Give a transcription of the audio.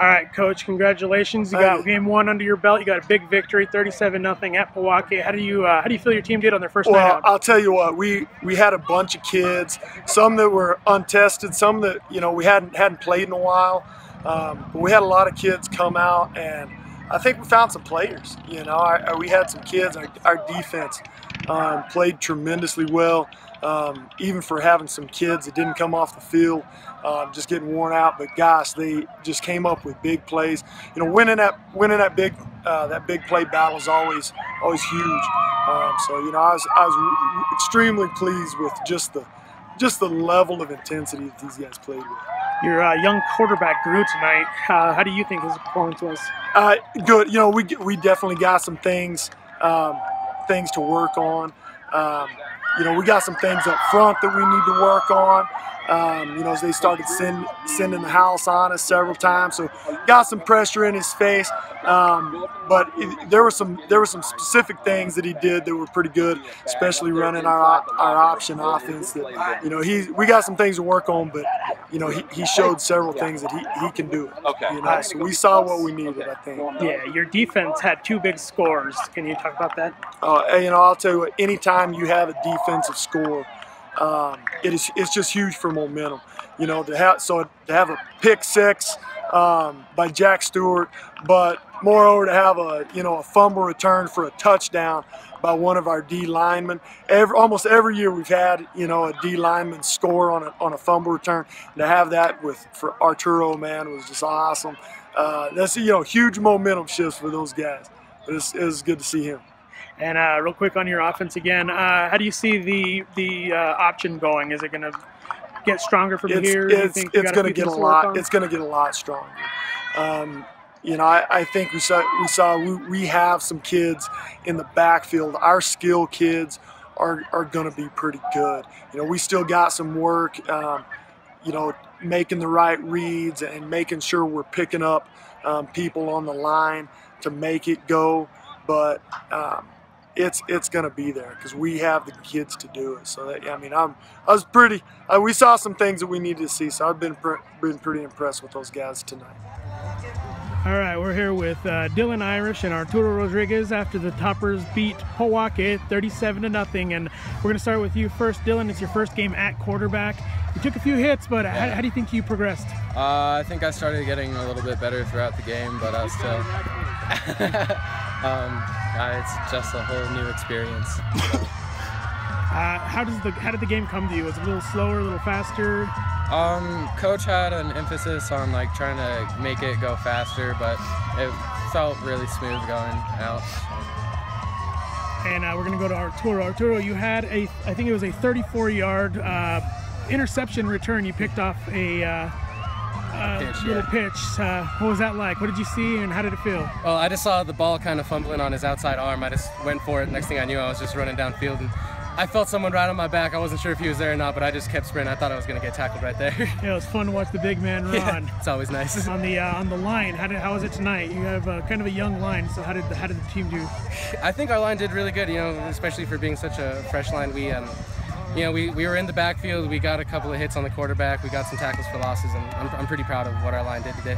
All right, Coach. Congratulations! You got you. game one under your belt. You got a big victory, thirty-seven nothing at Pojoaque. How do you uh, how do you feel your team did on their first night Well, out? I'll tell you what, we we had a bunch of kids, some that were untested, some that you know we hadn't hadn't played in a while. Um, but we had a lot of kids come out, and I think we found some players. You know, our, our- we had some kids. Our, our defense um, played tremendously well, um, even for having some kids that didn't come off the field, um, just getting worn out. But gosh, they just came up with big plays. You know, winning that winning that big uh, that big play battle is always always huge. Um, so you know, I was I was extremely pleased with just the just the level of intensity that these guys played with. Your uh, young quarterback grew tonight. Uh, how do you think his performance was? Uh, good. You know, we we definitely got some things um, things to work on. Um, you know, we got some things up front that we need to work on. Um, you know, as they started send, sending the house on us several times, so got some pressure in his face. Um, but it, there were some there were some specific things that he did that were pretty good, especially running our our option offense. That you know, he we got some things to work on, but you know, he, he showed several things that he, he can do. Okay. You know, so we saw what we needed. I think. Yeah, your defense had two big scores. Can you talk about that? Uh, you know, I'll tell you what. Anytime you have a defensive score, um, it is it's just huge for momentum. You know, to have so to have a pick six um, by Jack Stewart, but moreover to have a you know a fumble return for a touchdown by one of our D linemen. Every, almost every year we've had you know a D lineman score on a on a fumble return. And To have that with for Arturo, man, was just awesome. Uh, that's you know huge momentum shifts for those guys. It was, it was good to see him. And uh, real quick on your offense again, uh, how do you see the the uh, option going? Is it going to get stronger from it's, here? It's, it's going to get a lot. on? It's going to get a lot stronger. Um, you know, I, I think we saw we saw we, we have some kids in the backfield. Our skill kids are are going to be pretty good. You know, we still got some work. Um, you know, making the right reads and making sure we're picking up um, people on the line to make it go. But um, it's it's going to be there because we have the kids to do it. So that I mean, I'm I was pretty. Uh, we saw some things that we needed to see. So I've been pre- been pretty impressed with those guys tonight. All right, we're here with uh, Dylan Irish and Arturo Rodriguez after the Toppers beat Pojoaque 37 to nothing. And we're going to start with you first, Dylan. It's your first game at quarterback. You took a few hits, but how, how do you think you progressed? Uh, I think I started getting a little bit better throughout the game, but I was still. um, uh, it's just a whole new experience. Uh, how does the how did the game come to you? Was it a little slower, a little faster? Um, coach had an emphasis on like trying to make it go faster, but it felt really smooth going out. And uh, we're going to go to Arturo. Arturo, you had a I think it was a 34 yard uh, interception return. You picked off a. Uh, Pitch, little yeah. pitch. Uh, what was that like? What did you see, and how did it feel? Well, I just saw the ball kind of fumbling on his outside arm. I just went for it. Next thing I knew, I was just running downfield, and I felt someone right on my back. I wasn't sure if he was there or not, but I just kept sprinting. I thought I was going to get tackled right there. Yeah, it was fun to watch the big man run. yeah, it's always nice. on the uh, on the line. How did how was it tonight? You have uh, kind of a young line, so how did the, how did the team do? I think our line did really good, you know, especially for being such a fresh line. We, um, you know, we, we were in the backfield. We got a couple of hits on the quarterback. We got some tackles for losses, and I'm, I'm pretty proud of what our line did today.